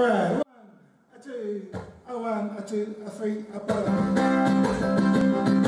All right, one, a two, a one, a two, a three, a four.